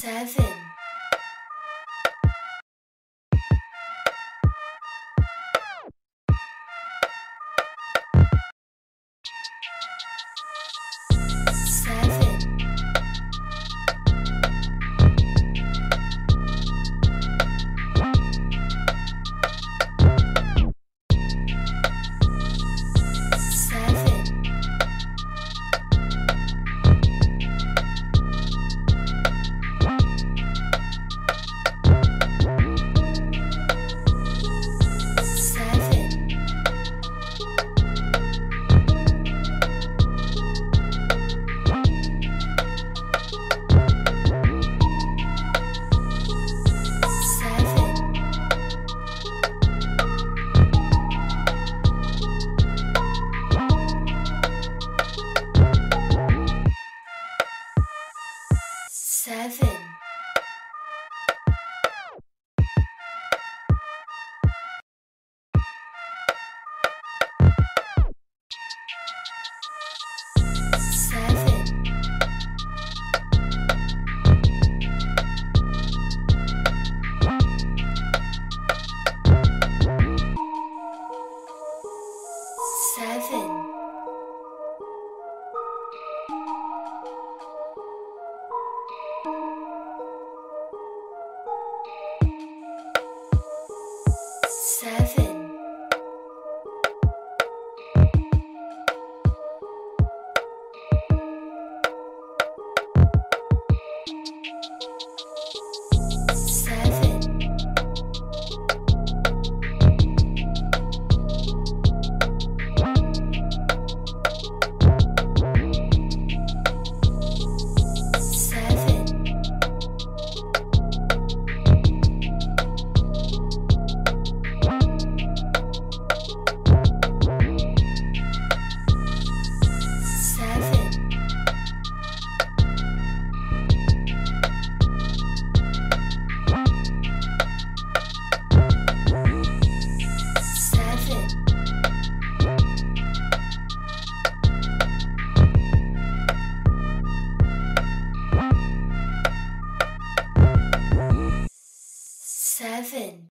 seven, seven, seven